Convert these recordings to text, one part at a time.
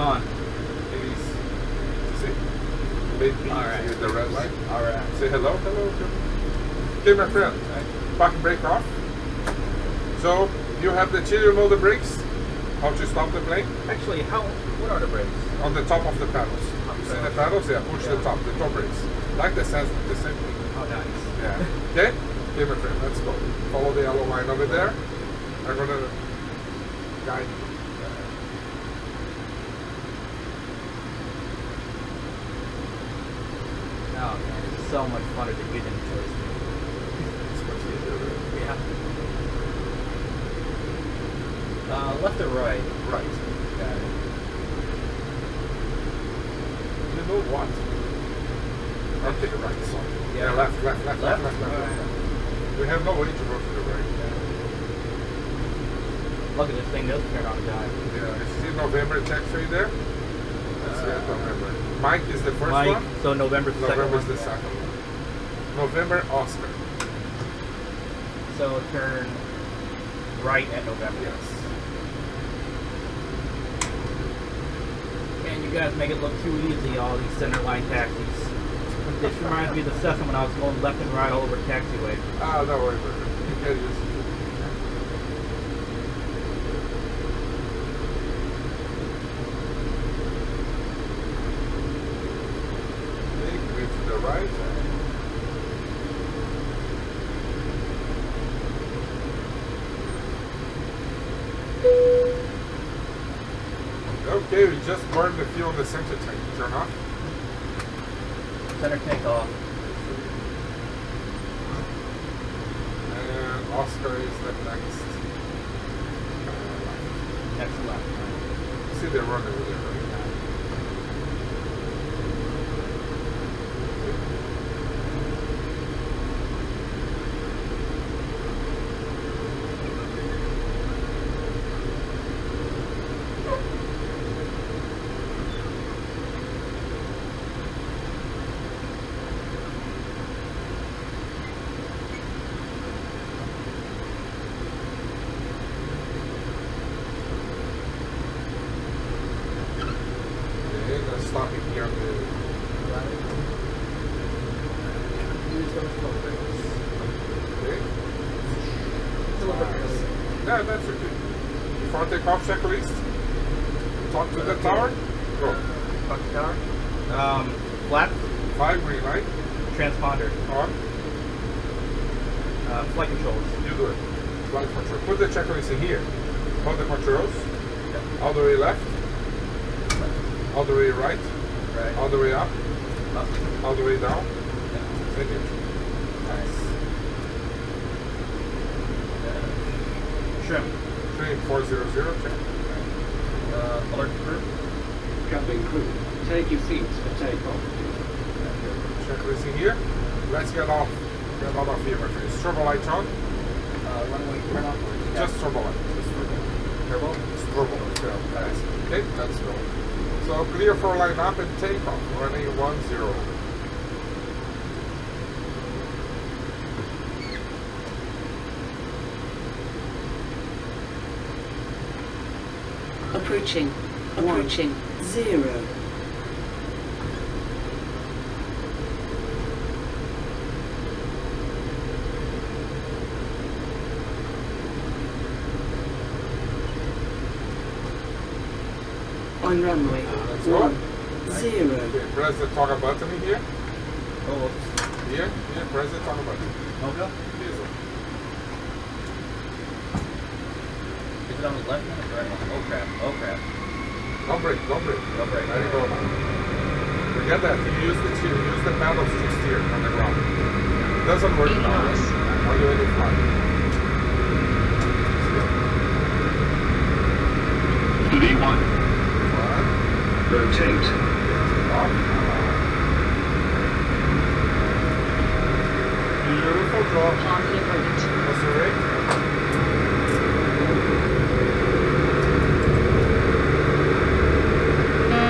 On. Please. See? Late B, Alright. see the red light. Alright. Say hello, hello. Okay, my friend. Parking brake off. So, you have the chill, you know the brakes? How to stop the plane? Actually, how? What are the brakes? On the top of the pedals. You see the pedals? Yeah, push the top, the top brakes. Like the sense, the same thing. Oh, nice. Yeah. Okay? Okay, my friend, let's go. Follow the yellow line over there. I'm gonna guide you. Oh man, it's so much funner to get into choice. It's much easier. Yeah. Uh, left or right? Right. It. You know what? Okay, right, sorry. Yeah. Yeah, left, left, left, left, Left? left, left. Left. We have no way to go to the right. Look at this thing does turn on a dime. Yeah, you see November tax-free there? That's it, November. Mike is the first Mike, one. so November's the second November's one. the second one. November, Oscar. So turn right at November. Yes. And you guys make it look too easy, all these center line taxis. This reminds me of the Cessna when I was going left and right all over taxiway. Ah, don't worry about it. You get used to it. Okay, move to the right. We just burn the fuel in the center tank. Turn off. Center tank off. And Oscar is the next. Uh, Next left. see the runner over there right now. Okay, let's stop it here on the okay. Yeah, that's okay. Before take off checklist, talk to the tower. Go. Fuck the tower. Um, flat Five green light transponder. on. Uh, flight controls. You do it. Flight control. Put the checklist in here. Hold the controls. All the way left. All the way right. Right. All the way up. Up. All the way down. Yeah. Thank you. Nice. Trim. Train 400. Check. Uh, alert crew. Cabin crew, take your seats for takeoff. Checklist in here. Let's get off. Get out of here, my friends. Strobo light on. Uh, turn off. Just strobo light. Just strobo. turbo. Strobo light. Yeah. Nice. Okay, let's go. So clear for line up and take off. Running one zero. Approaching. Approaching. Zero. On runway. Let's go. One. Zero. Okay, press the toggle button in here. Oh, Here, here, press the toggle button. okay. Yes, sir. Is it on the left hand or right one? Oh crap. Oh crap. Don't break, don't break. Don't break. There you go. Forget that. You use the steer, use the pedals to steer on the ground. It doesn't work now. Are you any fly? V1, One. Rotate. Beautiful drop. On the approach. What's the rate?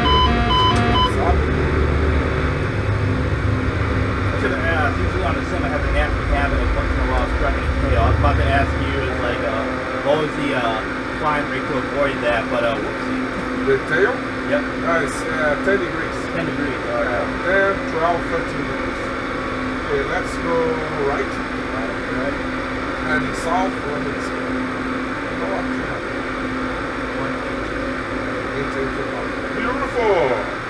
Stop. I should have asked. Usually on the sim, I have the napkin cabin and once in a while striking its tail. I was about to ask you, is like, uh, what was the uh, climb rate to avoid that? But uh, whoopsie. The tail? Yep. Yep. Uh, it's uh, 10 degrees. 10 degrees. Uh, Okay. 10, 12, 13 degrees. Okay, let's go right. Right. And south, when it's go up to Eight, eight, eight, Beautiful!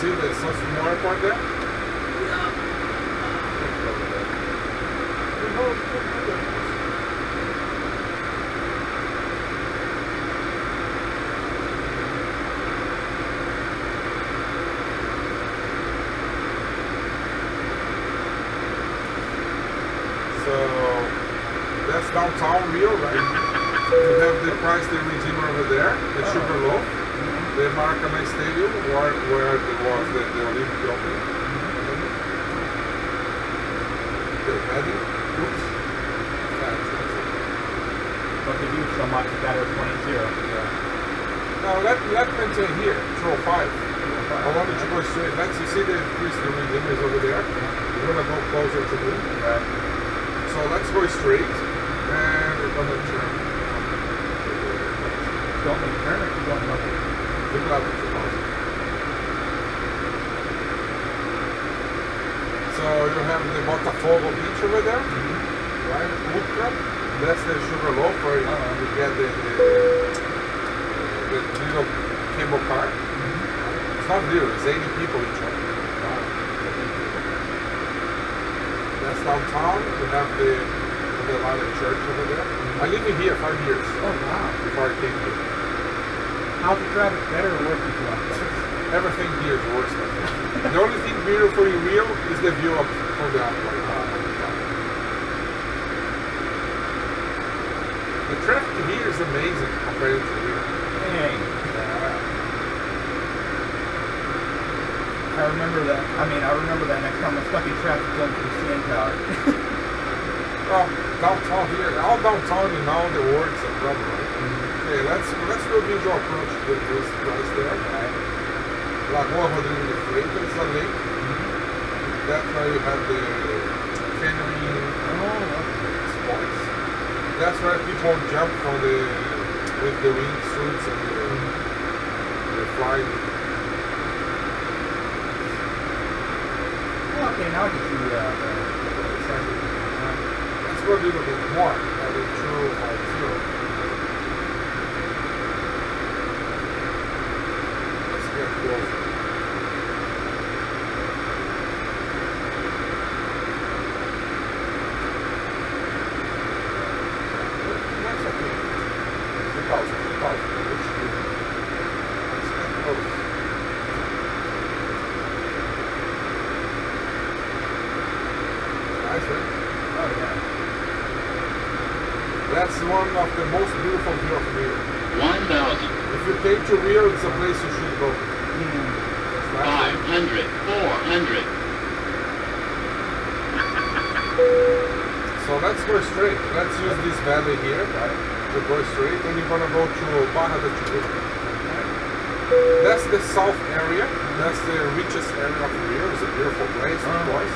See the some smaller part there? So that's downtown Rio, right? You have the Christ the Redeemer over there, the oh. Sugar Loaf, the Maracanã Stadium, where, where there was the, the Olympic opening. The wedding. Oops. That's, that's it. But the view so much better 20 0. Yeah. Now let let maintain here, throw oh oh five. I want you to go straight. Let's you see the Christian Redeemer is over there. We're gonna go closer to him. Right. So let's go straight we're gonna turn. Don't make turn or keep going up. The club is close. So you have the Botafogo beach over there, right? Ultra. That's the sugar loaf where you, Uh-huh. you get the, the, the little cable car. It's not little, it's 80 people each one. That's downtown. You have the the Church over there. I lived in here five years Oh, wow. before I came here. How's the traffic better or worse if you? Everything here is worse than here. The only thing beautiful in Rio is the view of from the like, uh, The traffic here is amazing compared to Rio. Dang. I remember that. I mean, I remember that next time I'm stuck in traffic going to the CN Tower. Well, downtown here, all downtown in all the words problem, right? Okay, let's let's do a visual approach to this place there. Lagoa Rodrigo de Freitas is a lake. That's where you have the canoeing oh, sports. That's where people jump from the with the wingsuits and the, the flying. okay. Now can see uh, the, the size of the Let's go a little bit more. I mean, two five zero. Let's get closer. That's okay. Two thousand, two thousand. Let's get close. Nice, right? Oh, yeah. That's one of the most beautiful view of Rio. 1,000, If you came to Rio, it's a place you should go. Mm. It's nice. 500, 400, So let's go straight. Let's use this valley here to go straight, and you're gonna go to Barra da Tijuca. That's the south area. That's the richest area of Rio. It's a beautiful place, of Oh. course.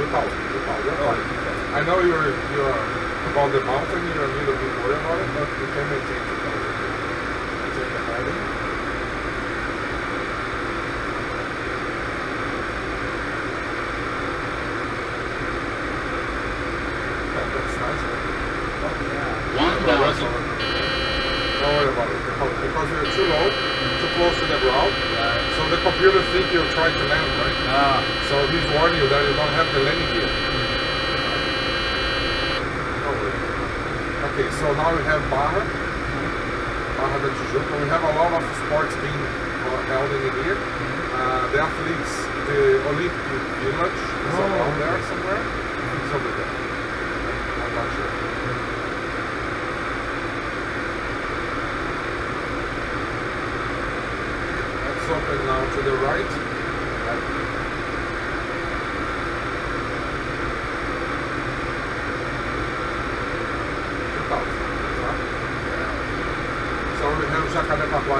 2000, 2000, you're Oh, fine. I know you're you're about the mountain. You're a little bit worried about it, but you can maintain 2000. Take the heading. Yeah, that's nice. man. Oh, yeah. 1,000, Don't worry about it because, because you're too low, too close to the ground. So the computer think you're trying to land, right? Ah. So he's warning you that you don't have the landing gear. Don't worry. Okay, so now we have Barra, Barra da Tijuca. We have a lot of sports being uh, held in here. Uh, the athletes, the Olympic Village is Oh. around there somewhere. It's over there. I'm not sure. Let's open now to the right.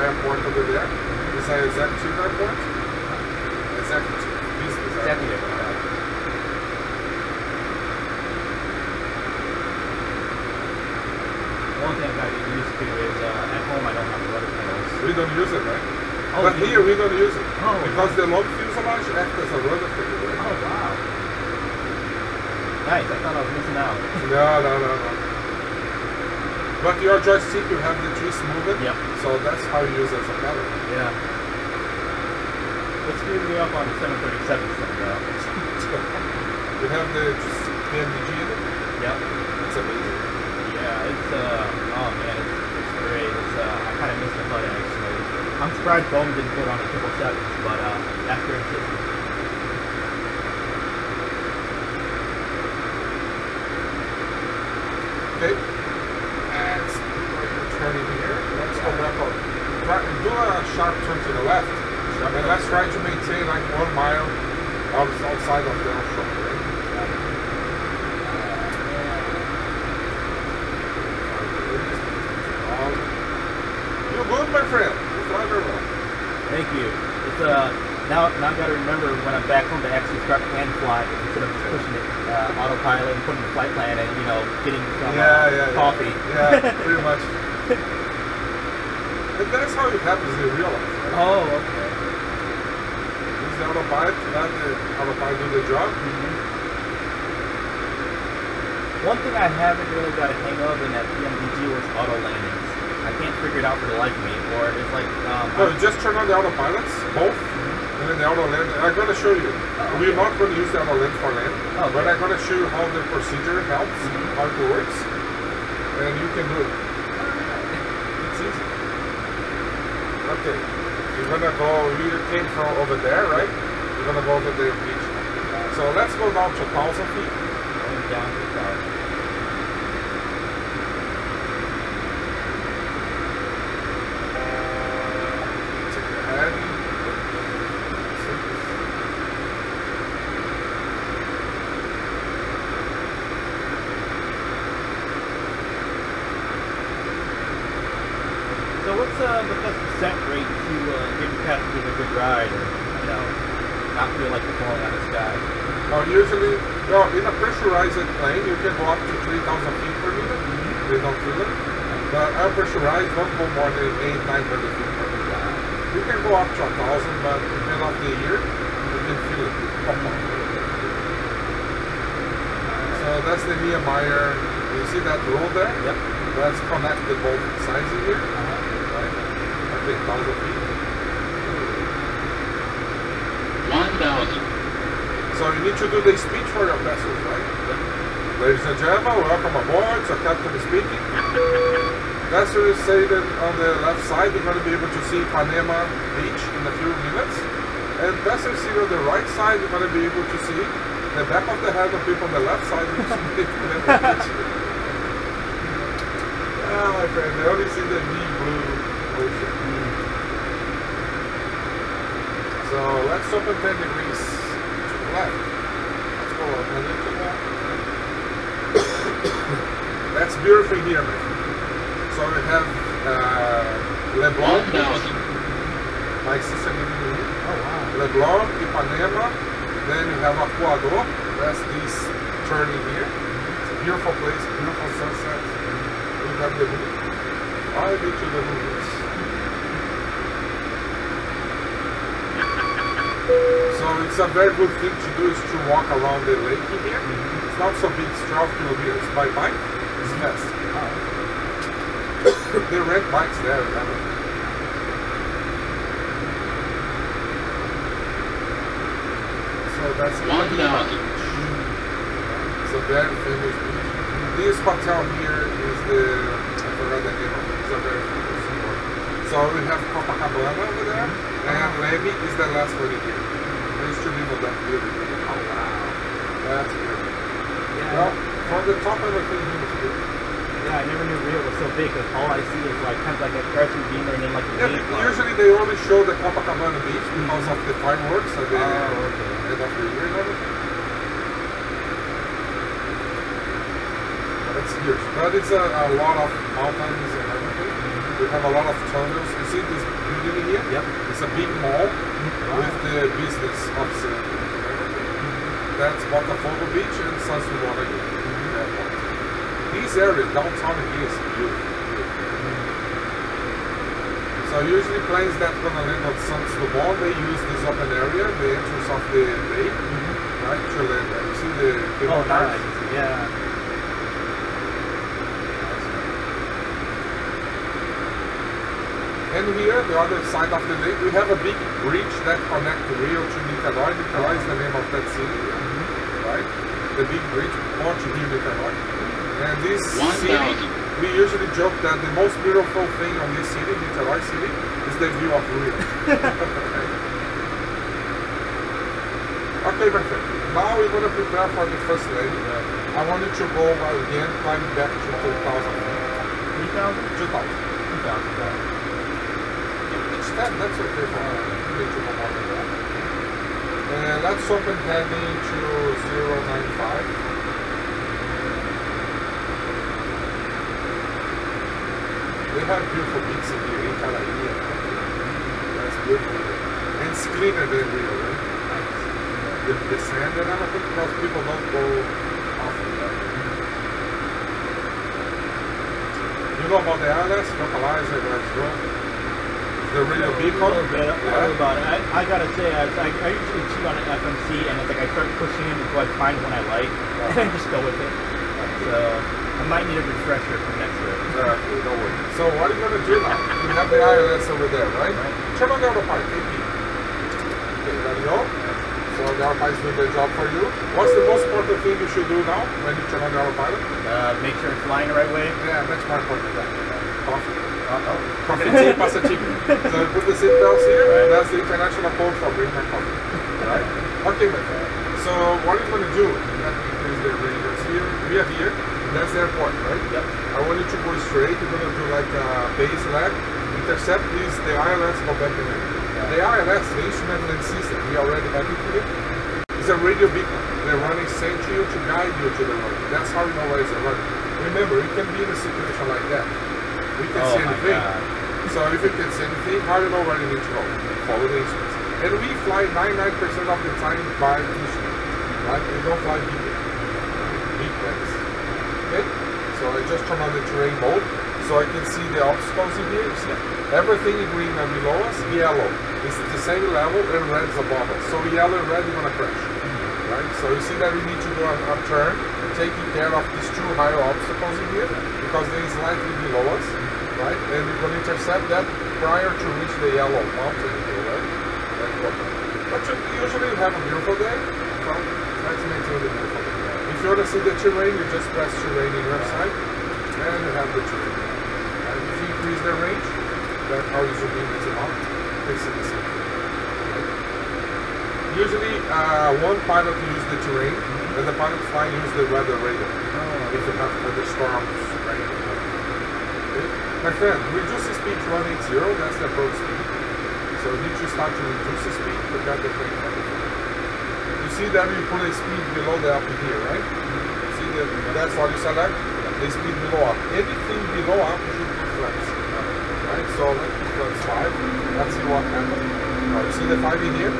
Airport over there. It's an executive airport. Executive. Business. Executive. One thing I gotta get used to is uh, at home I don't have. We don't use it, right? Oh, but here we don't use it. Oh, because the long fuselage acts as a rudder figure, right? Oh wow. Nice. I thought I was missing out. No, no, no, no. But your joystick, you have the twist movement. Yep. So that's how you use it as a pedal. Yeah. What screwed me up on the 737 thing though? You have the PMDG in it. Yep. It's amazing. Yeah, it's uh oh man, it's, it's great. It's uh I kinda miss the HUD actually. I'm surprised Boeing didn't put it on the triple sevens, but uh after it's just Okay. And we're turning here. Let's go back up. Try, do a sharp turn to the left. And let's try to maintain like one mile out, outside of the offshore. Right? You're good, my friend. You fly very well. thank you. It's uh now now I've gotta remember when I'm back home to actually start hand flying instead of just pushing it uh, autopilot and putting the flight plan and you know getting some Yeah, uh, yeah, yeah. coffee. Yeah, pretty much. and that's how it happens in real life. Right? oh, okay. The autopilot, let the autopilot do the job. Mm-hmm. One thing I haven't really got a hang of in that PMDG was auto landings. I can't figure it out for the life of me, or it's like um, No, you just turn on the autopilots, both, mm-hmm. and then the auto land. I'm going to show you. Oh, We're not going to use the auto land for land, Oh, but. I'm going to show you how the procedure helps, mm-hmm. how it works, and you can do it. It's easy. Okay, we're gonna go, we came from over there, right? We're gonna go to the beach. So let's go down to 1,000 feet. Down to 1,000. In a pressurized plane, you can go up to 3,000 feet per minute. Mm-hmm. They don't feel it. But unpressurized, don't go more than 8, 900 feet per minute. You can go up to 1,000, but depending on the year, you can feel it. So that's the Niemeyer. You see that road there? Yep. Let's connect the both sides in here. Uh-huh. Right? I think 1,000 feet. 1,000. So you need to do the speech for your passengers, right? Ladies and gentlemen, welcome aboard. So Captain is speaking. Passengers say that on the left side you're going to be able to see Ipanema Beach in a few minutes. And passengers see on the right side you're going to be able to see the back of the head of people on the left side you see the Ipanema Beach. Ah, my friend, they only see the big blue ocean. So let's open 10 degrees to the left. Let's go up a. That's beautiful here, man. So we have uh, Leblon, 1,000. my sister living here. Oh wow. Leblon, Ipanema. Then you have Arpoador. That's this turning here. It's a beautiful place, beautiful sunset. We have the moon. I need to the movies. So it's a very good thing to do is to walk around the lake in here. It's not so big, it's 12 kilometers. By bike, it's fast. they rent bikes there. So that's 1,000. Beach. Mm. It's a very famous beach. This hotel here is the I forgot the name of it. It's a very famous one. So we have Copacabana over there, and Leme is the last one here. I used to live on that. Oh wow. That's good. Yeah. Well, from the top everything here is good. Yeah, I never knew Rio was so big because all I see is like kind of like a cartoon beamer and then like a Yeah, usually they only show the Copacabana beach because of the fireworks at the Oh, okay. end of the year and everything. But it's huge. But it's a, a lot of mountains and everything. We have a lot of tunnels. You see this building here? Yep. It's a big mall with the business office. That's Botafogo Beach and Santos Dumont here. Airport. These areas, downtown here is beautiful. So usually planes that gonna land on Simone, they use this open area, the entrance of the bay, mm-hmm. right, to land there. You see the cable Oh, nice. Yeah. And here, the other side of the lake, we have a big bridge that connects Rio to Niterói. Niterói is the name of that city, right? The big bridge, Ponte Rio Niterói. And this city, 1,000. we usually joke that the most beautiful thing on this city, Niterói city, is the view of Rio. okay, perfect. Now we're going to prepare for the first landing. I wanted to go again, climb back to 2,000 feet. 3,000? 2,000. 2,000. That, that's okay for me to go more. And let's open heading to 095. We have beautiful beaches in here, in Calaria. That's beautiful. And it's cleaner than Rio, right? The, the sand and everything, because people don't go often there. You know about the islands, localizer, let's go. The A little bit, a little about it. I, I gotta say, I, I, I usually cheat on an FMC, and it's like I start pushing it until I find one I like, and then just go with it. So I might need a refresher for next year. Exactly, don't worry. So what are you gonna do now? You have the ILS over there, right? Right. Turn on the autopilot. Okay, there you go. So the autopilot is doing the job for you. What's the most important thing you should do now when you turn on the autopilot? Uh, make sure it's flying the right way. Yeah, much more important than that. Coffee. Tea, pasta chicken. So you put the seatbelts here, Right. that's the international code for bring my coffee. Right? Okay, my friend. So what are you gonna do? Let me increase the radius here. We are here. That's the airport, right? Yep. I want you to go straight. You're gonna do like a base leg. Intercept is the ILS, go back in there. The ILS, the instrument land system, we already have it here. It's a radio beacon. The running sent to you to guide you to the running. That's how you know where it's a running. Remember, you can be in a situation like that. Oh see my anything. God. So if you can see anything, how do you know where you need to go? Follow the instruments. And we fly 99% of the time by instrument. Right? We don't fly big, big planes. Okay? So I just turn on the terrain mode so I can see the obstacles in here. See? Everything in green and below us, yellow. It's the same level and red is above us. So yellow and red are gonna crash. Mm-hmm. Right? So you see that we need to do a, a turn, taking care of these two higher obstacles in here because they're slightly below us. Right? And gonna intercept that prior to reach the yellow mountain here, right? But you usually you have a beautiful day, so let's maintain the beautiful day. If you want to see the terrain, you just press terrain in your and you have the terrain. And if you increase the range, that's how you zoom in zoom out. You the same? Usually, uh, one pilot uses the terrain, and the pilot flying uses the weather radar. If you have weather storms, rain. My friend, reduce the speed to 180, that's the approach speed. So you need to start to reduce the speed, plane for the. You see that you put a speed below the up here, right? See that that's what you select? The speed below up. Anything below up should be flex. Right? So let's put flex 5. Let's see what happens. Now you see the 5 in here?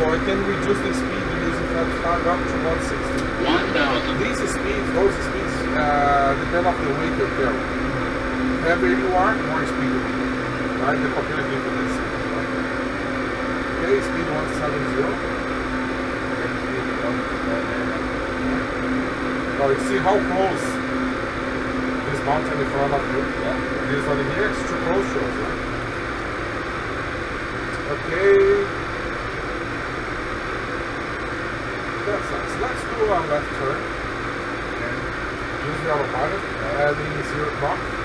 So I can reduce the speed using flex 5 up to 160. 1,000. These speeds, those speeds, uh, depend on the weight you carry. Heavier you are, more speed you need. Right? The gives you this. Right? Okay, speed 170. Now you see how close this mountain in front of you. This one here is too close to us? Okay. That's nice. Let's do a left turn. And use the autopilot. Adding uh, zero knock.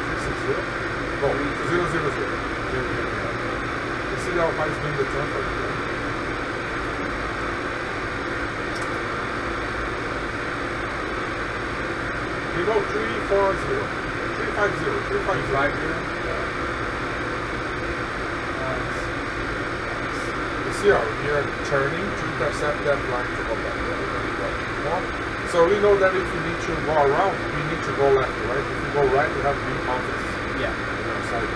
360. Go. Zero zero zero. Zero, zero, zero. You see the autopilot doing the turn for you. right? You go 340. 350. 350. You see how we are turning to intercept that line to go back. We're gonna go more. So we know that if we need to go around, we need to go left, right? If we go right, we have mountains Yeah. on our side.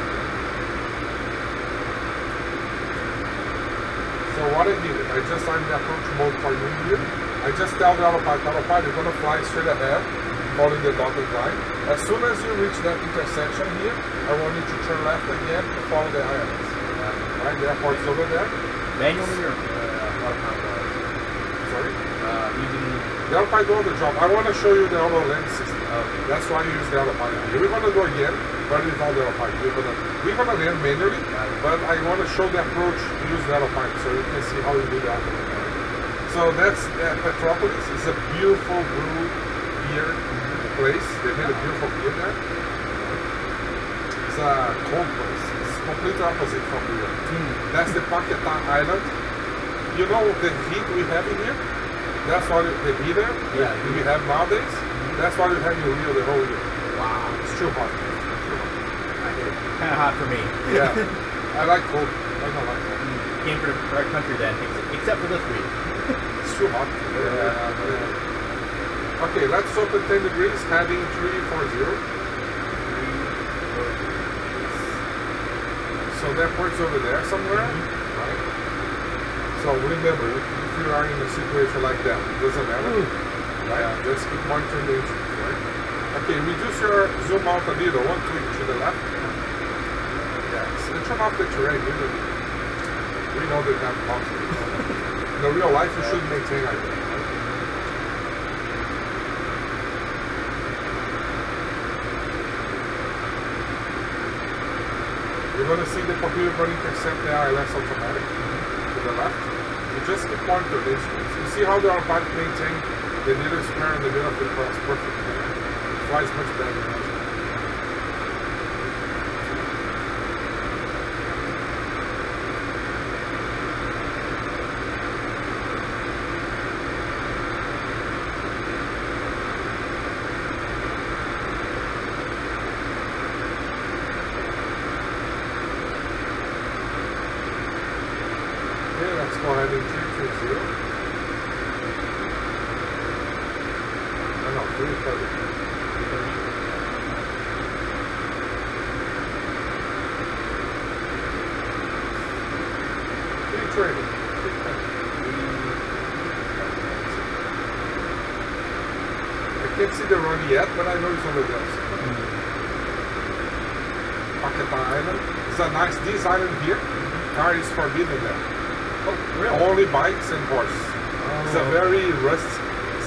So what I did, I just signed the approach mode for you here. I just tell the autopilot, autopilot, you're gonna fly straight ahead, following the dotted line. As soon as you reach that intersection here, I want you to turn left again to follow the ILS. Right, the airport's over there. Manually or uh, autopilot? Sorry. Uh, using. The autopilot do the job. I want to show you the auto land system. Okay. That's why you use the autopilot. here. We're gonna go again, but without the autopilot. We're gonna we're gonna land manually, but I want to show the approach to use the autopilot so you can see how you do the autopilot. So that's uh, Petropolis. It's a beautiful brew beer place. They made a beautiful beer there. It's a cold place. It's complete opposite from here. That's the Paquetá Island. You know the heat we have in here? That's it- the heater Yeah. that we have nowadays. That's what we have in Rio the whole year. Wow. It's. Too hot. Kind of hot for me. Yeah, I like cold. I don't like cold. Mm. Came for the right country then, ex- except for this week. It's too hot. Yeah. Okay, let's open 10 degrees, heading 340. So the airport's over there somewhere, mm-hmm. right? So remember, if, you are in a situation like that, it doesn't matter. Right? Just keep monitoring the instruments, right? Okay, reduce your zoom out a little, one click to the left. And off the terrain. We, we know that that's possible. in the real life, you should maintain like that. You're going to see the computer going to intercept the ILS automatic to the left. You just keep monitoring the instruments. You see how the autopilot maintain the needle square in the middle of the cross perfectly. It flies much better than that. Okay, let's go ahead and 320. No, no, 330. Three trading. I can't see the run yet, but I know it's over there. Paquetá Island. It's a nice, this island here, car is forbidden there. Oh, really? Only bikes and horse. It's a Oh. very rust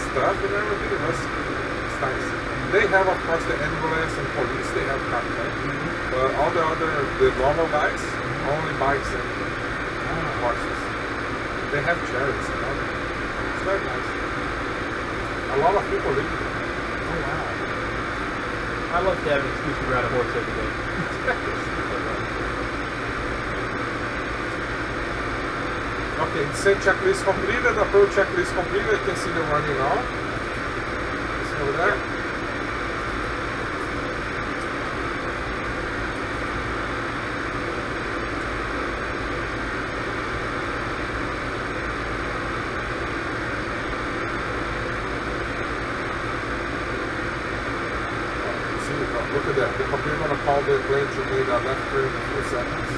stuff and everything. Rust. It's nice. They have, of course, the ambulance and police. They have car, right? Mm-hmm. But all the other, the normal guys, mm-hmm. only bikes and ah. horses. They have chariots and all that. It's very nice. A lot of people live there. Oh, wow. I love to have an excuse to ride a horse every day. Okay, set checklist completed, approach checklist completed. You can see the running now. See over there. See, look at that. The computer gonna call the plane to make a left turn in a few seconds.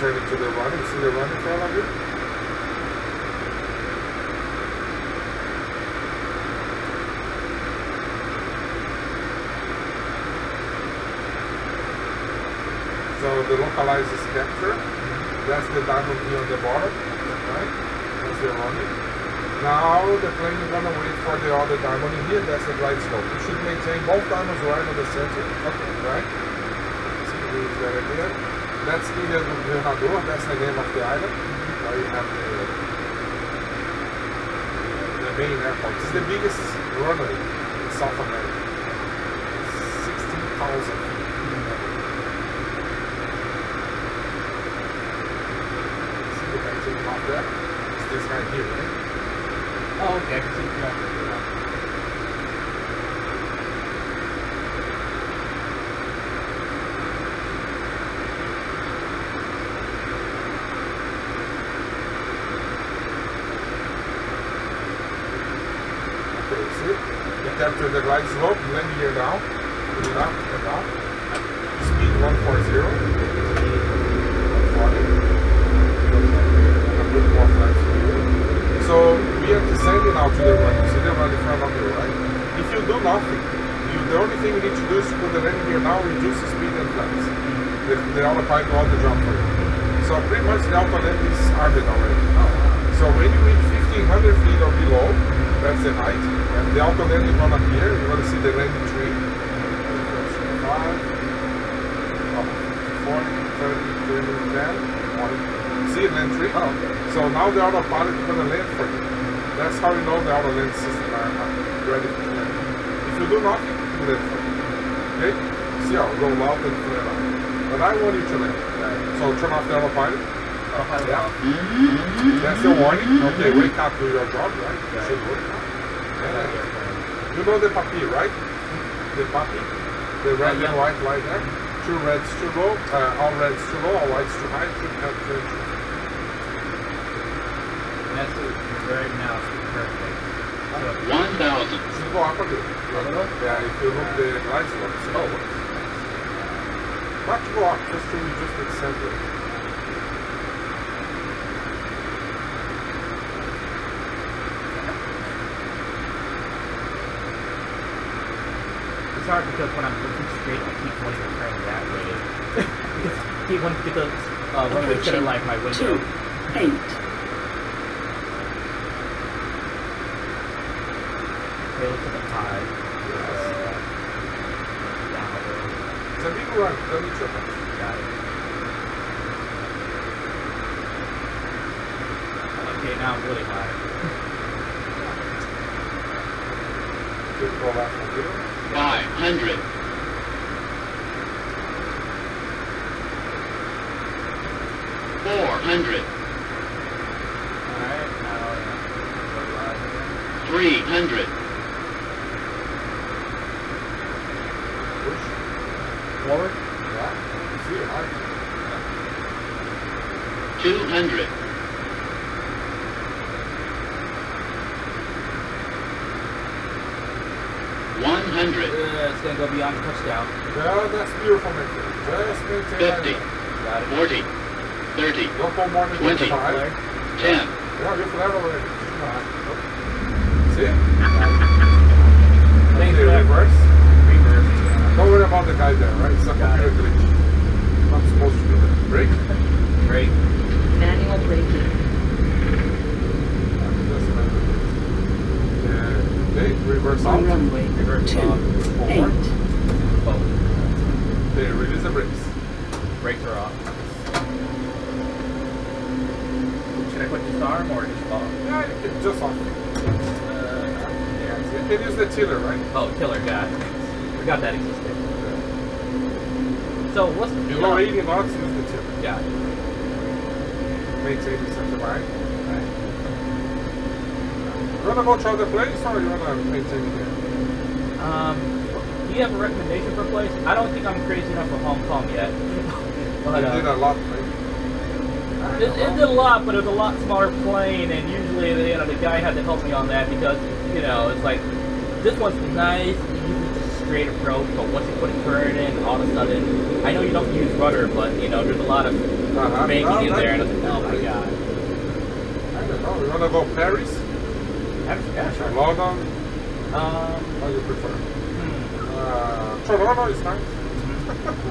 Turning to the running. See the run in front of you? So the localizer capture. That's the diamond key on the bottom. Right? That's the running. Now the plane is gonna wait for the other diamond in here. That's the glide slope. You should maintain both diamonds right on the center. Okay. Right? See who's there again. That's Ilha do That's the name of the island. Now you have the the main airport. It's the biggest runway in South America. Sixteen thousand feet. See the taking off there? It's this guy here, right? Oh, okay. I can see the traffic now. Okay, see? capture the glide slope, land here now, put it up and down. Speed 140. 140. And a bit more flaps here. So we are descending now to the run. You see the run in front of you, right? If you do nothing, you, the only thing you need to do is put the landing gear now, reduce the speed and flaps. The, the autopilot will all the jump for you. So pretty much the auto land is armed already. So when you reach 1500 feet or below, that's the height, and the auto land is gonna appear. You're gonna see the landing tree. 5, 40, 30, 20, 10, 20. See land tree? Oh, okay. So now the autopilot is gonna land for you. That's how you know the auto land system are are ready to land. If you do nothing, it will land for you. Okay? See how roll out and flare out. But I want you to land. So turn off the autopilot. Autopilot Yeah. off. That's the warning. Okay, wake up, do your job, right? You should wake up. And uh, you know the PAPI, right? The PAPI, the red and white light there. Two reds too low, uh, all reds too low, all whites too high. Should have to And that's it. now. It's perfect. So, 1,000. should go up a bit. Other one? Yeah, if you look the lights to go up, just to just accelerate. it's hard because when I'm looking straight, I keep wanting to turn that way. because I keep wanting to get the uh, center Approaching. like my window. Two. Eight. Okay, look at the high. Yes. Down. It's a big run, don't need to much. Got it. Okay, now I'm really high. Just go left from here. 500. Four hundred, Alright, now yeah. We're live. three hundred, Push. Forward? Yeah. See it, right? two hundred, one hundred, Uh, it's gonna go beyond touchdown. Yeah, that's beautiful, man. Just maintain 50, Got it. 40, 30, Don't go more than 20. 25. 10, Yeah, you're flat already. See? Thanks Okay, for that. reverse. Reverse. Don't worry about the guy there, right? It's a Got computer glitch. Not supposed to do that. Brake. Great. Manual braking. Just a minute. Yeah. Okay, reverse out. On runway. Reverse Two. off. Eight. Oh, Okay, release the brakes. brakes are off. Should I put disarm or just off? Yeah, just off. Uh, Yeah, see, you can use the tiller, right? oh, tiller, got it. Forgot that existed. So what's You go 80 knots, use the tiller. Got it. Maintain the center line. Alright. You wanna go to other place or you wanna maintain it here? Um, do you have a recommendation for a place? I don't think I'm crazy enough for Hong Kong yet. but you uh, did a lot, right? It, it did a lot, but it was a lot smaller plane, and usually, you know, the guy had to help me on that because, you know, it's like this one's nice, approach, but once you put a turn in, all of a sudden, I know you don't use rudder, but you know, there's a lot of Uh-huh. No, in there, and I was like, oh my god. I don't know. You wanna go Paris? Yeah, sure. London? Um, How do you prefer? hmm. Uh, Toronto is nice.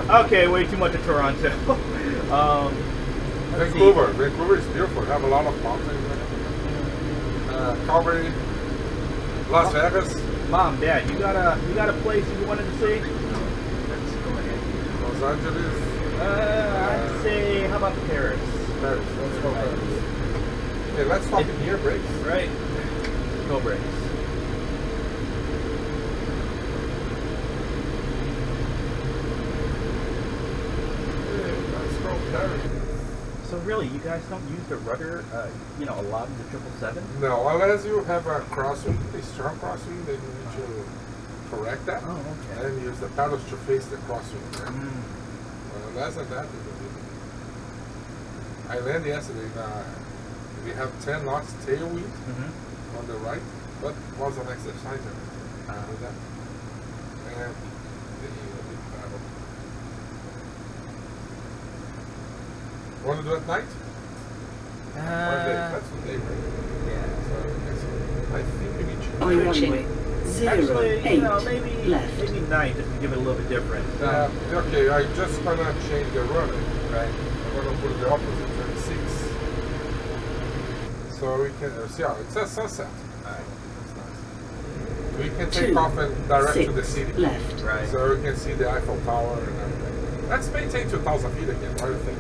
okay, way too much of Toronto. um. Vancouver. Vancouver is beautiful. Have a lot of mountains there. Uh, Calgary. Las Vegas. Mom, Dad, you got a you got a place you wanted to see? Los Angeles. Uh, I'd say, how about Paris? Paris. Let's go Paris. Okay, let's stop in here, brakes. Right. Go brakes. Okay, let's go Paris. So really, you guys don't use the rudder, uh, you know, a lot in the triple seven? No, unless you have a crosswind, a strong crosswind, then you need to correct that. Oh, okay. And use the paddles to face the crosswind. There. Mm. Well, less than that, you don't need it. I landed yesterday. Uh, we have 10 knots tailwind Mm-hmm. on the right, but was an exercise. Uh, that. And the, the big battle. Want to do it at night? Uh, That's the day, right? yeah. So. I think we need to. On runway zero Actually, eight you know, maybe left. maybe night just to give it a little bit different. Uh, okay, I just gonna change the running. right. I'm gonna put the opposite 26. So we can uh, see how it says sunset. Alright. That's nice. We can take Two, off and direct to the city. left. Right. So we can see the Eiffel Tower and everything. Let's maintain 2,000 feet again. What do you think?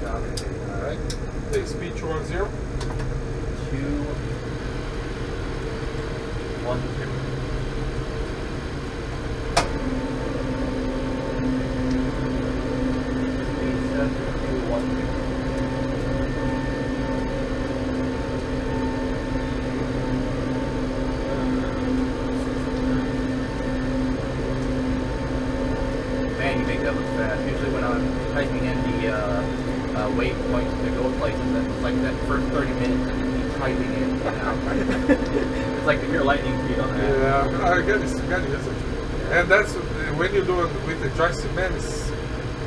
right. Take speed 210. 2 with the joystick, man, it's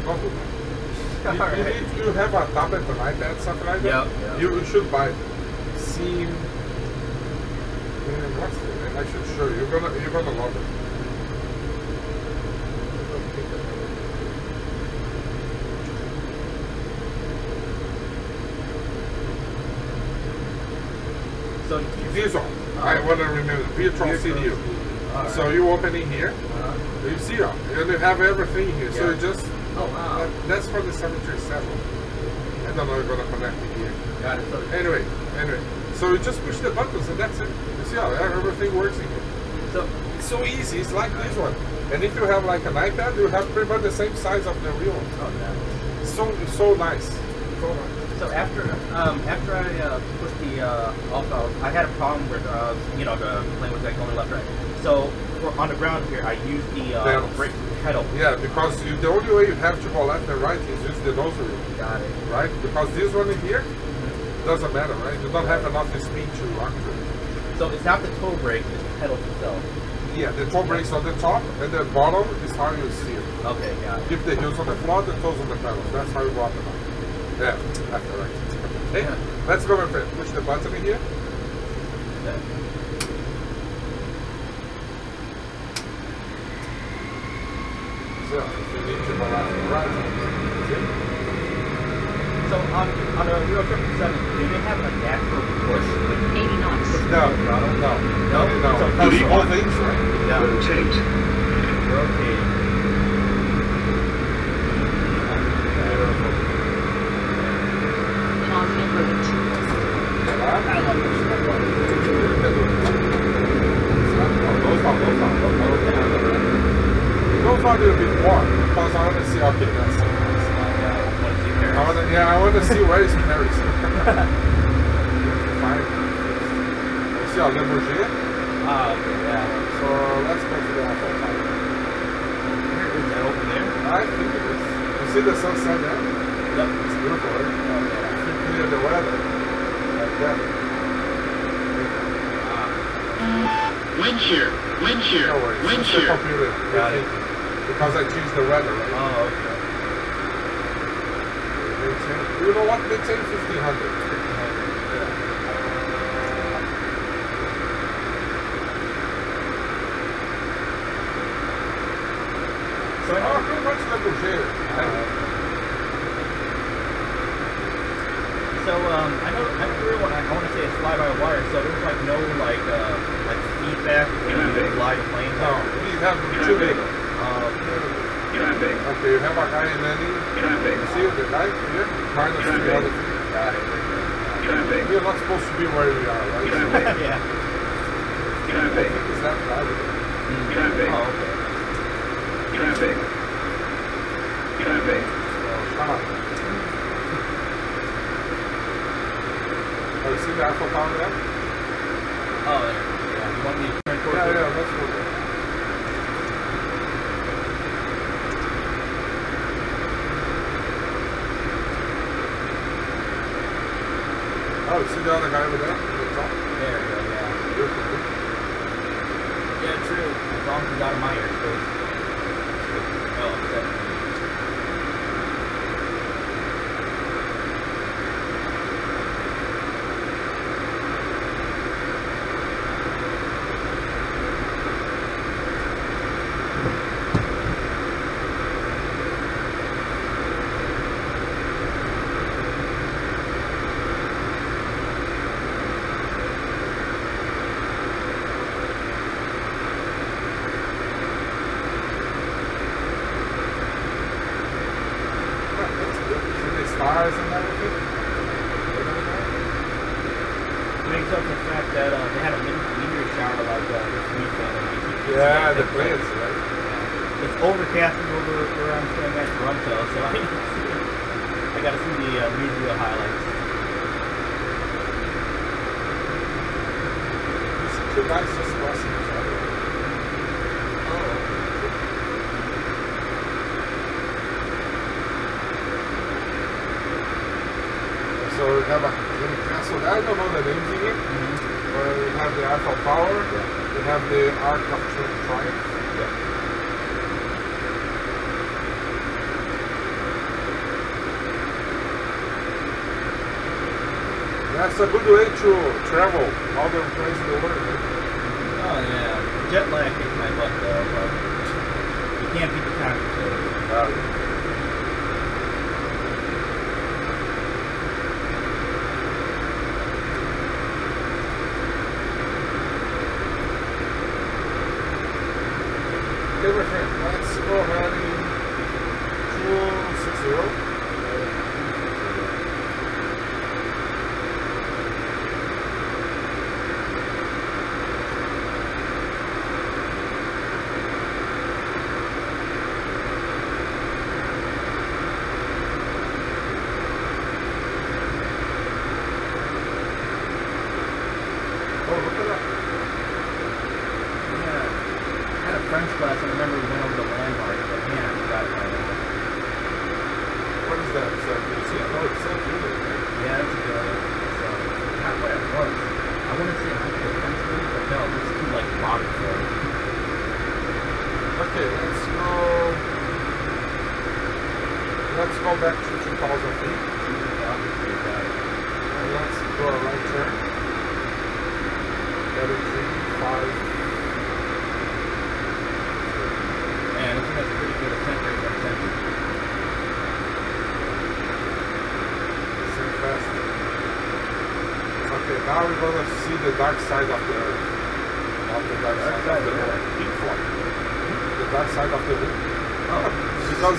not good. You, you Alright. need to have a tablet, an iPad, something like that. Yep, yep. You should buy Seam. Man, what's the name? I should show you. You're gonna, you're gonna love it. So, This one, I want to remember Virtual CDU. Alright. So you open it here, Uh, you see it, and you have everything here. So Yeah. you just oh wow. that, that's for the 737. I don't know if you're gonna connect it here. Got it. So, Anyway, anyway. So you just push the buttons and that's it. You see how everything works in here. so It's so easy. It's like this one. And if you have like an iPad, you have pretty much the same size of the real one. oh. It's so so nice. So nice. So after um, after I uh, pushed the uh, off I had a problem with uh, you know the plane was like going left right. So on the ground here, I use the uh, pedal. Yeah, because you, the only way you have to go left and right is use the nose wheel, Got it. right? Because this one in here doesn't matter, right? You don't have enough speed to actually. So it's not the toe brake, it's the pedal itself. Yeah, the toe brakes on the top and the bottom is how you see it. Okay, got it. Keep the heels on the floor, the toes on the pedals. That's how you go up and up. Yeah, that's correct. Okay, Yeah. let's go and push the button in here. Okay. Oh, you see the other guy over the guy's just busting each oh. other. So we have a castle. I don't know the names yet. Mm -hmm. We have the Arc Power. Yeah. We have the Arc of Triumph. it's a good way to travel all the place in the world. Oh yeah, jet lag is my butt though. But you can't beat the time. Uh,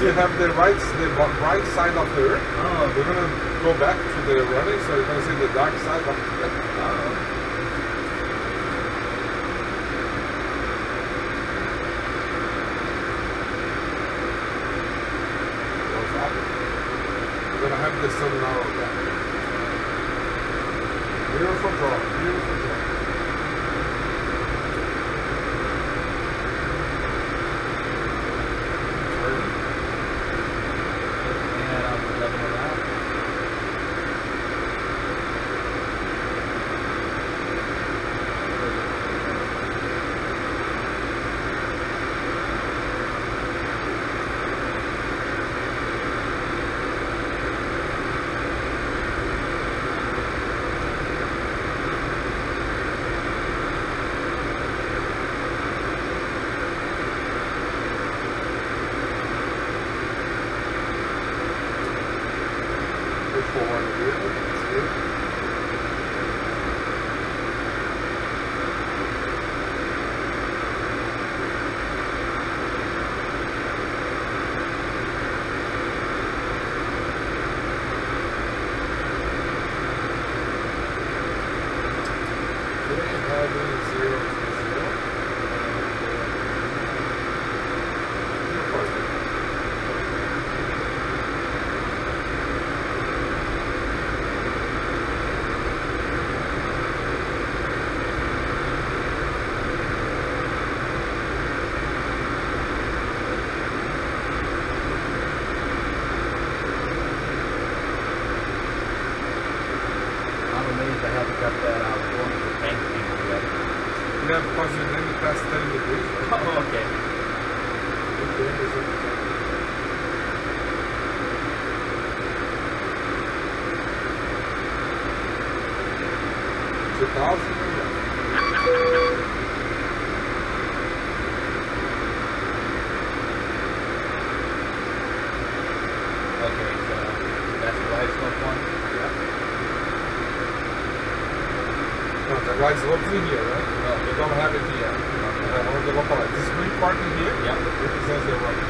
you have the right, the right side of the Earth, oh. we're going to go back to the running, so you're going to see the dark side of the Earth. Oh. rides locally here, right? No. They don't have it here. No. They the. This green parking here yeah. represents.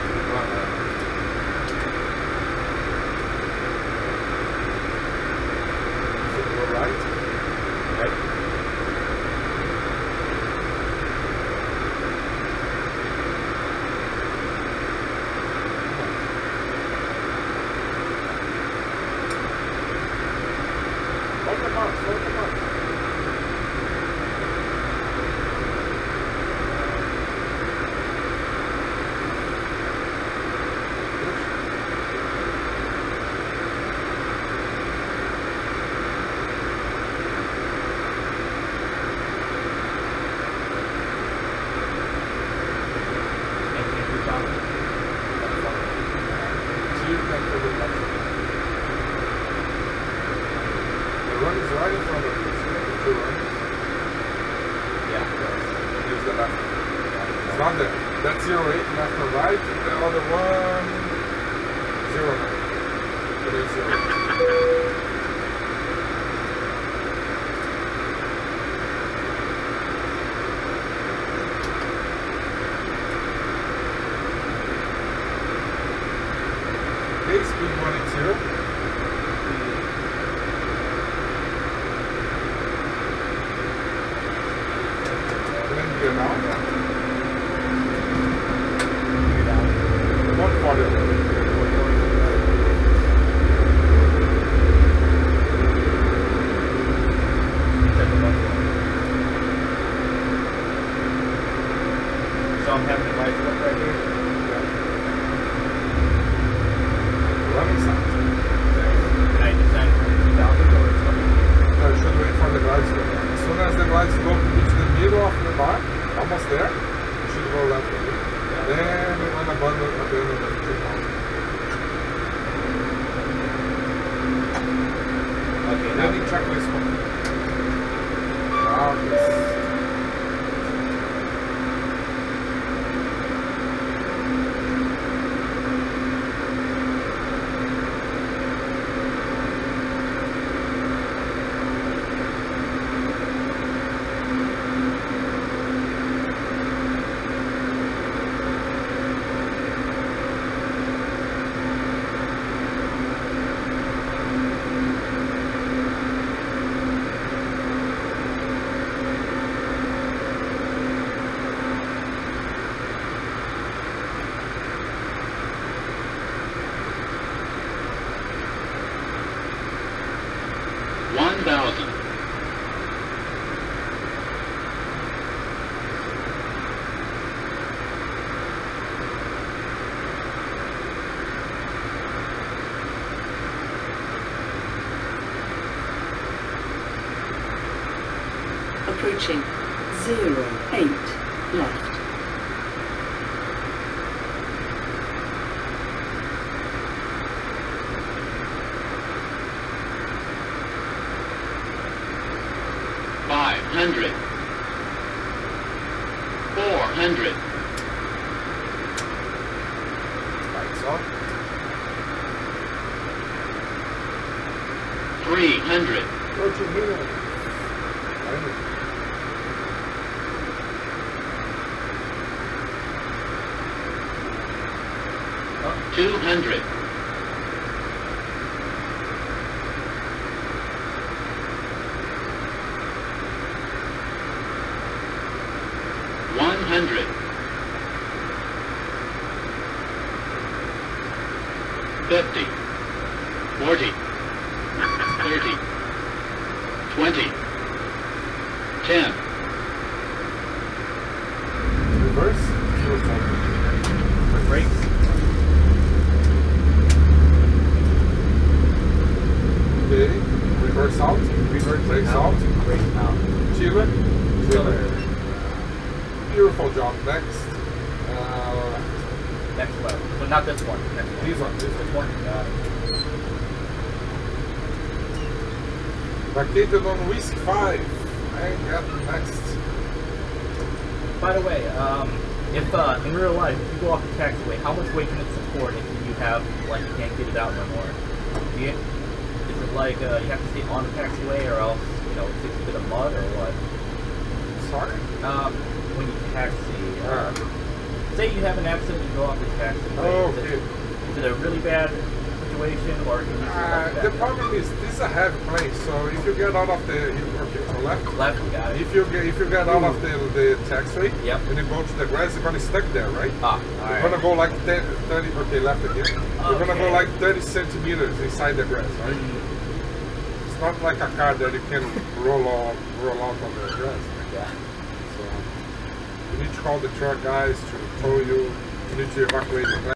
100. One hundred. Fifty. Forty. Thirty. Twenty. Ten. Located on Whisk 5. And got next. By the way, um, if uh, in real life, if you go off the taxiway, how much weight can it support if you have like you can't get it out no more? You, is it like uh, you have to stay on the taxiway or else you know it's a bit of mud or what? Sorry? Um, when you taxi, Uh, say you have an accident, you go off the taxiway. oh, is, it, is it a really bad situation or Uh, the problem is this is a heavy place, so if you get out of the okay, left, left got it. if you get if you get out of the the taxiway Yep. and you go to the grass, you're gonna stuck there, right? Ah, you're right. gonna go like 10, 30, okay, left again. You're gonna go like 30 centimeters inside the grass, right? Mm, It's not like a car that you can roll on, roll out on the grass. yeah. So you need to call the truck guys to tow you. You need to evacuate the